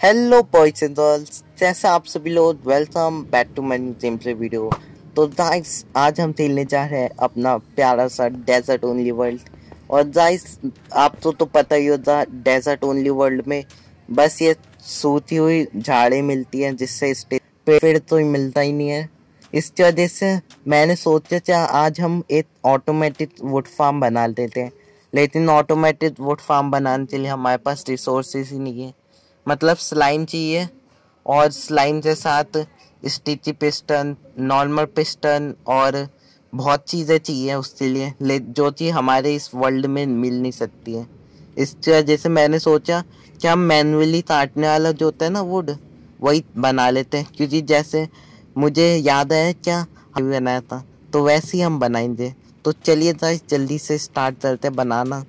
Hello boys and girls जैसा आप सभी लोग welcome back to my game play video तो गाइस आज हम खेलने जा रहे हैं अपना प्यारा सा डेजर्ट ओनली वर्ल्ड और गाइस आप तो तो पता ही होता डेजर्ट ओनली वर्ल्ड में बस ये सूती हुई झाड़ें मिलती हैं जिससे स्टे पेड़ तो मिलता ही नहीं है। इस वजह से मैंने सोचा क्या आज हम एक ऑटोमेटिक वुड फार्म बना लेते हैं। लेकिन ऑटोमेटिक वुड फार्म बनाने के लिए हमारे पास रिसोर्सेज ही नहीं है। मतलब स्लाइम चाहिए और स्लाइम के साथ स्टिची पिस्टन नॉर्मल पिस्टन और बहुत चीज़ें चाहिए उसके लिए। ले, जो चीज़ हमारे इस वर्ल्ड में मिल नहीं सकती है। इस वजह से मैंने सोचा कि हम मैनुअली काटने वाला जो होता है ना वुड वही बना लेते हैं। क्योंकि जैसे मुझे याद है क्या बनाया था तो वैसे ही हम बनाएँगे। तो चलिए जल्दी से स्टार्ट करते हैं बनाना।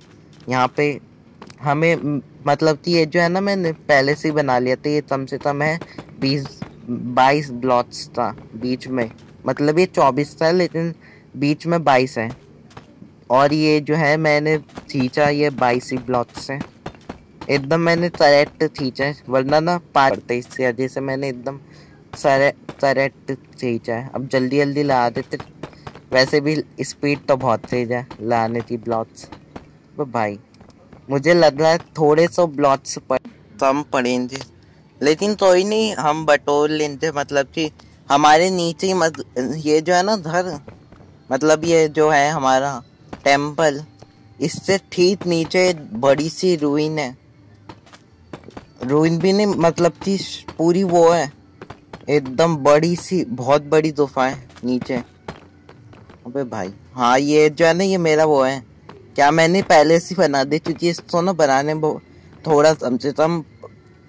यहाँ पे हमें मतलब कि ये जो है ना मैंने पहले से ही बना लिया था, ये कम से कम है बीस, बाईस ब्लॉक्स था बीच में। मतलब ये चौबीस था, लेकिन बीच में बाईस है। और ये जो है, मैंने खींचा ये बाईस ही ब्लॉक्स है एकदम मैंने करेक्ट खींचा है, वरना ना पार इससे वजह से मैंने एकदम करेक्ट खींचा है। अब जल्दी जल्दी ला देते, वैसे भी स्पीड तो बहुत तेज है, लाने की ब्लॉक्स भाई। मुझे लग रहा है थोड़े सो ब्लॉट्स पर कम पड़ेंगे। लेकिन कोई तो नहीं हम बटोर लेंगे मतलब कि हमारे नीचे ही मत, ये जो है ना घर मतलब ये जो है हमारा टेंपल इससे ठीक नीचे बड़ी सी रूइन है। रूइन भी नहीं मतलब कि पूरी वो है। एकदम बड़ी सी बहुत बड़ी गुफा है नीचे। अबे भाई हाँ ये जो है ना ये मेरा वो है। क्या मैंने पहले से बना दी? क्योंकि इसको ना बनाने में थोड़ा कम से कम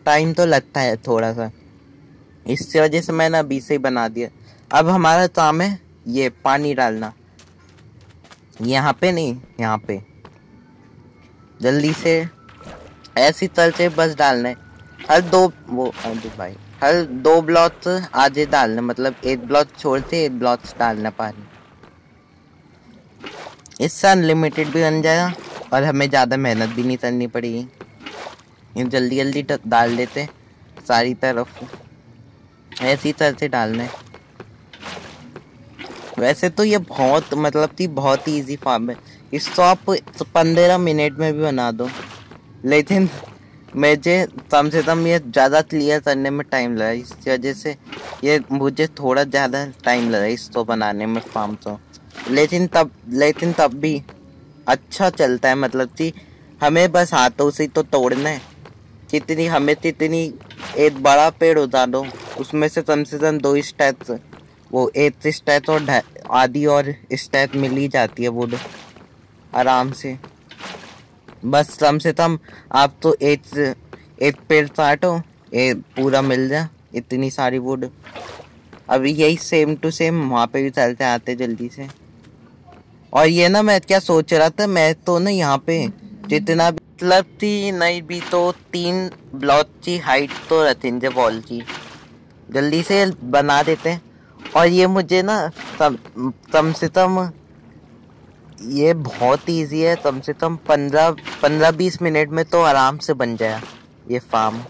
टाइम तो लगता है थोड़ा सा इस वजह से मैंने अभी से ही बना दिया। अब हमारा काम है ये पानी डालना। यहाँ पे नहीं, यहाँ पे। जल्दी से ऐसी तल से बस डालना। है हर दो, वो भाई। हर दो ब्लॉक आधे डालना मतलब एक ब्लॉक छोड़ते, एक ब्लॉक डालना पानी। इससे अनलिमिटेड भी बन जाएगा, और हमें ज़्यादा मेहनत भी नहीं करनी पड़ेगी। ये जल्दी जल्दी डाल देते सारी तरफ़। ऐसी तरह से डालना वैसे तो ये बहुत मतलब कि बहुत ही ईजी फार्म है इसको आप पंद्रह मिनट में भी बना दो। लेकिन मुझे कम से कम ये ज़्यादा क्लियर करने में टाइम लगा। इस वजह से ये मुझे थोड़ा ज़्यादा टाइम लगा इसको बनाने में फार्म तो। लेकिन तब लेकिन तब भी अच्छा चलता है मतलब कि हमें बस हाथों से तो तोड़ना है। कितनी हमें कितनी एक बड़ा पेड़ उतार दो, उसमें से कम से कम दो स्टैच वो एक स्टैच और आधी और स्टैच मिल ही जाती है वुड आराम से। बस कम से कम आप तो एक एक पेड़ काटो ये पूरा मिल जाए इतनी सारी वुड अभी यही सेम टू सेम वहाँ पे भी चलते आते जल्दी से। और ये ना मैं क्या सोच रहा था, मैं तो ना यहाँ पे जितना मतलब थी, नहीं भी तो तीन ब्लॉक की हाइट तो रखेंगे वॉल की। जल्दी से बना देते हैं। और ये मुझे ना कम कम से कम ये बहुत इजी है, कम से कम पंद्रह पंद्रह बीस मिनट में तो आराम से बन जाए ये फार्म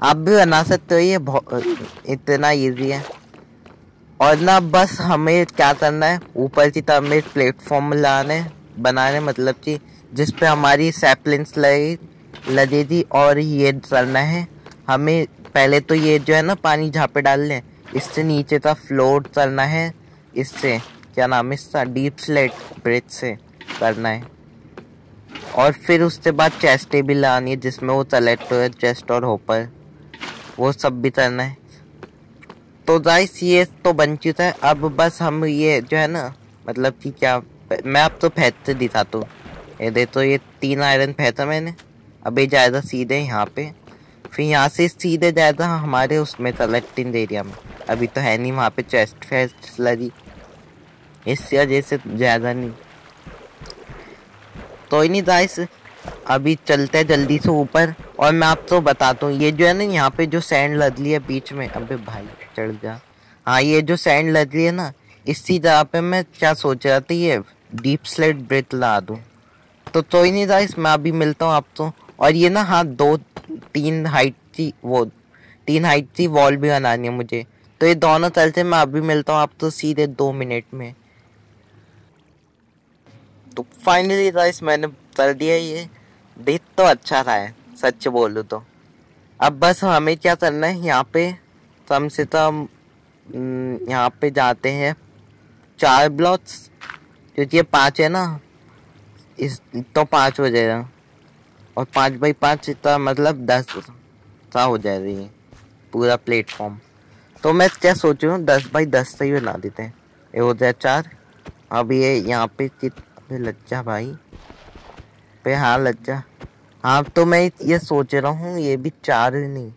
आप भी बना सकते हो, ये इतना इजी है। और ना बस हमें क्या करना है? ऊपर की तरफ़ में प्लेटफॉर्म लाने बनाने मतलब कि जिस पे हमारी सैपलिंग्स लगे, लगेगी और ये चलना है। हमें पहले तो ये जो है ना पानी जहाँ पे डाल लें, इससे नीचे का फ्लोर चलना है। इससे, क्या नाम है इसका? डीप स्लेट ब्रिज से करना है। और फिर उसके बाद चेस्टे भी लानी है, जिसमें वो चलेक्ट चेस्ट और होपर वो सब भी करना है। तो गाइस ये तो बन चुका है। अब बस हम ये जो है ना मतलब कि क्या, मैं अब तो फैत दिखाता हूँ। ये दे तो ये तीन आयरन फैता मैंने। अभी जायदा सीधे यहाँ पे। फिर यहाँ से सीधे जायदा हमारे उसमें लट्टिन एरिया में। अभी तो है नहीं वहाँ पे चेस्ट फेस्ट लगी। इससे वजह से ज़्यादा नहीं। तो ही नहीं गाइस अभी चलते हैं जल्दी से ऊपर। और मैं आपको तो बताता हूँ, ये जो है ना यहाँ पे जो सैंड लदली है बीच में। अबे भाई। चढ़ जा। हाँ ये जो सैंड लग रही है ना, इसी जगह पे मैं क्या सोच रहा था, ये डीप स्लेट ब्रेथ ला दूँ। तो तो ही नहीं था मैं अभी मिलता हूँ आपको। और ये ना हाँ दो, तीन हाइट की वो, तीन हाइट की वॉल भी बनानी है मुझे। तो ये दोनों चलते मैं अभी मिलता हूँ आप तो सीधे दो मिनट में। तो फाइनली गाइस मैंने कर दिया ये। देख तो अच्छा रहा है, सच बोलूँ तो। अब बस हमें क्या करना है, यहाँ पे कम से कम यहाँ पे जाते हैं। चार ब्लॉक्स क्योंकि ये पाँच है ना, इस तो पाँच हो। जाएगा और पाँच बाई पाँच इतना मतलब दस सा हो जाएगा पूरा प्लेटफॉर्म तो मैं क्या सोच रहा हूँ, दस बाई दस से ही बना देते हैं। ये हो जाए चार। अब ये यहाँ पे कितने लज्जा भाई। पे हाँ लज्जा। हाँ तो मैं ये सोच रहा हूँ, ये भी चार नहीं,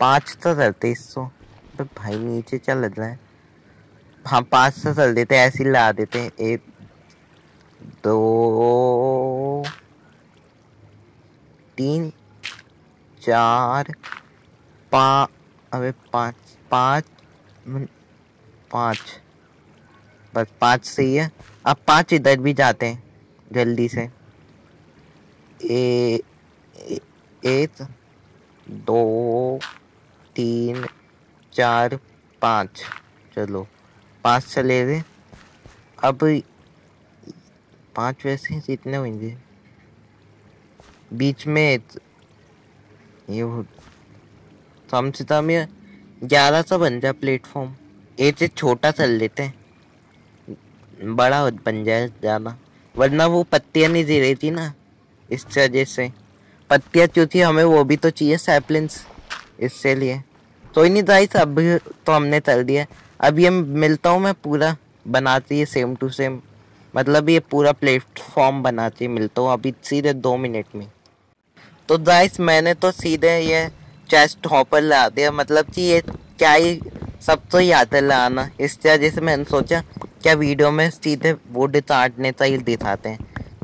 पाँच तो रहते इस तो भाई नीचे चल रहा है। हाँ पाँच से चल देते ऐसे ही ला देते हैं। एक दो तीन चार पाँच अबे पाँच पाँच पाँच। बस पाँच सही है। अब पाँच इधर भी जाते हैं जल्दी से। ए, ए, एक दो तीन चार, पाँच। चलो, पाँच चले गए अब पाँच वैसे कितने होंगे। बीच में ये कम से कम ये ग्यारह सौ बन जाए प्लेटफॉर्म एक से छोटा चल लेते हैं। बड़ा बन जाए ज़्यादा। वरना वो पत्तियाँ नहीं दे रही थी ना, इस वजह से। पत्तियाँ क्यों थी, हमें वो भी तो चाहिए सैपलिंग्स इससे लिए। तो नहीं था इस अब तो हमने चल दिया। अब ये मिलता हूँ मैं पूरा बनाती है सेम टू सेम मतलब ये पूरा प्लेटफॉर्म बनाती है, मिलता हूँ अभी सीधे दो मिनट में। तो गाइस मैंने तो सीधे ये चेस्ट हॉपर ला दिया। मतलब कि ये क्या ही, सब तो ही आता लाना। इस वजह से मैंने सोचा, क्या वीडियो में सीधे वुड काटने का ही दिखाते हैं।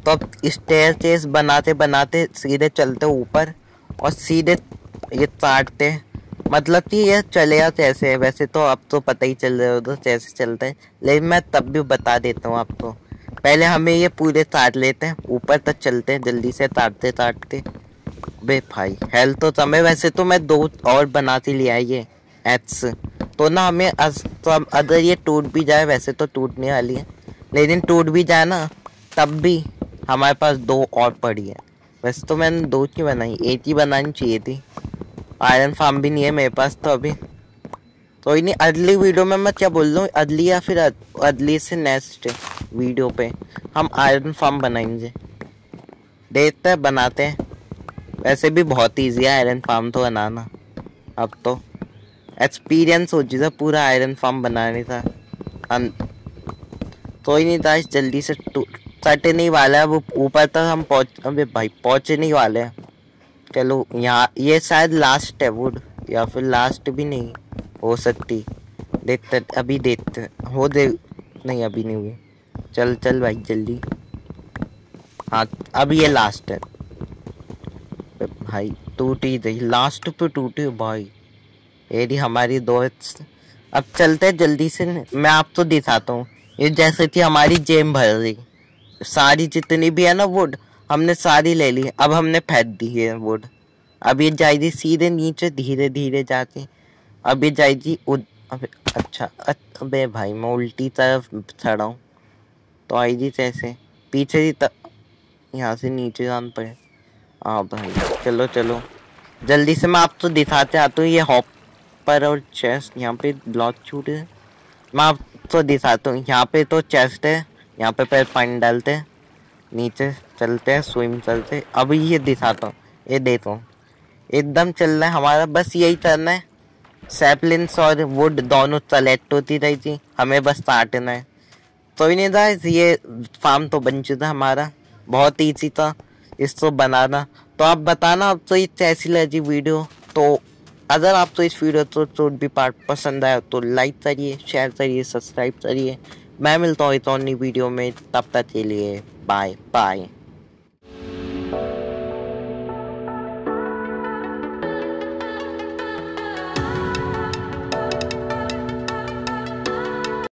तो अब स्टेयर चेस बनाते बनाते सीधे चलते ऊपर और सीधे ये काटते मतलब कि ये चले जाते ऐसे वैसे तो अब तो पता ही चल रहा है तो कैसे चलते हैं। लेकिन मैं तब भी बता देता हूँ आपको। पहले हमें ये पूरे काट लेते हैं। ऊपर तक चलते हैं जल्दी से काटते काटते बे भाई हेल्थ तो समय वैसे तो मैं दो और बनाती लिया ये एप्स तो ना हमें अस, तो अगर ये टूट भी जाए वैसे तो टूटने वाली है। लेकिन टूट भी जाए ना तब भी हमारे पास दो और पड़ी है। वैसे तो मैंने दो की बनाई एक ही बनानी चाहिए थी। आयरन फार्म भी नहीं है मेरे पास तो अभी। तो ही नहीं, अगली वीडियो में मैं क्या बोल हूँ अगली या फिर अगली से नेक्स्ट वीडियो पे हम आयरन फार्म बनाएँगे। देखते हैं, बनाते हैं। वैसे भी बहुत ईजी है आयरन फार्म तो बनाना। अब तो एक्सपीरियंस हो जाता पूरा आयरन फार्म बनाने का। तो ही नहीं था जल्दी से सटे नहीं वाला है। वो ऊपर तक हम पहुँच, अबे भाई पहुँचे नहीं वाले हैं। चलो यहाँ ये शायद लास्ट है वुड या फिर लास्ट भी नहीं हो सकती। देखते, अभी देखते, हो दे, नहीं, अभी नहीं हुई। चल चल भाई, जल्दी। हाँ अब ये लास्ट है। भाई, टूटी गई। लास्ट पे टूटी भाई। ये हमारी दोस्त अब चलते जल्दी से। मैं आपको दिखाता हूँ। ये जैसे थी हमारी जेम भर रही। सारी जितनी भी है ना वुड हमने सारी ले ली, अब हमने फेंक दी है वुड अब ये जाएगी सीधे नीचे धीरे धीरे जाके, अब ये जाएगी अबे अच्छा अबे भाई, मैं उल्टी तरफ़ चढ़ा हूँ। तो आएगी कैसे पीछे ही यहाँ से नीचे जान पड़े। हाँ भाई, चलो चलो। जल्दी से मैं आपको तो दिखाते आता हूँ, ये हॉपर और चेस्ट, यहाँ पे ब्लॉक छूट है मैं आपको तो दिखाता हूँ, यहाँ पे तो चेस्ट है, यहाँ पे पैर पानी डालते नीचे। चलते हैं स्विम चलते अभी ये दिखाता हूँ ये हूँ। एकदम चलना है हमारा बस यही करना है। सैपलिन्स और वुड दोनों सेलेक्ट होती रही थी हमें बस काटना है। तो ही नहीं था ये फार्म तो बन चुका हमारा बहुत ईजी था इसको बनाना। तो आप बताना आप तो कैसी लगी वीडियो तो अगर आपको इस वीडियो तो, तो भी पार्ट पसंद आया तो लाइक करिए शेयर करिए सब्सक्राइब करिए। मैं मिलता हूँ इस वीडियो में तब तक के लिए बाय बाय